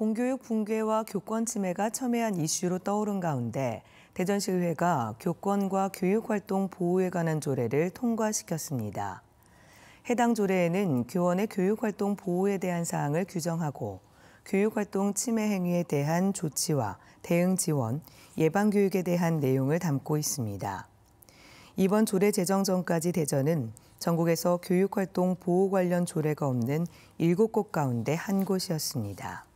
공교육 붕괴와 교권 침해가 첨예한 이슈로 떠오른 가운데 대전시의회가 교권과 교육활동 보호에 관한 조례를 통과시켰습니다. 해당 조례에는 교원의 교육활동 보호에 대한 사항을 규정하고 교육활동 침해 행위에 대한 조치와 대응 지원, 예방교육에 대한 내용을 담고 있습니다. 이번 조례 제정 전까지 대전은 전국에서 교육활동 보호 관련 조례가 없는 7곳 가운데 한 곳이었습니다.